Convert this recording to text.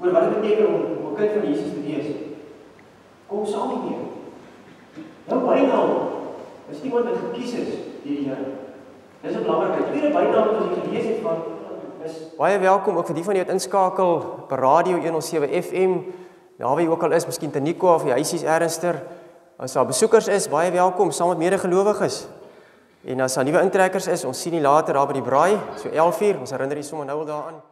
oor wat dit beteken om, om 'n kind van Jesus te wees. Kom saam met my. Nou bynaam is iemand wat gekies is deur die Here. Dis 'n belangrike Tweede bynaam wat ons gelees het van is Baie welkom ook vir die van julle wat inskakel op Radio 107 FM. Daar waar jy ook al is, miskien Taniko of die huisies ernster. As daar besoekers is, baie welkom saam met medegelowiges. En as daar nuwe intrekkers is, ons sien julle later daar by die braai, so 11:00. Ons herinner julle sommer nou al daaraan.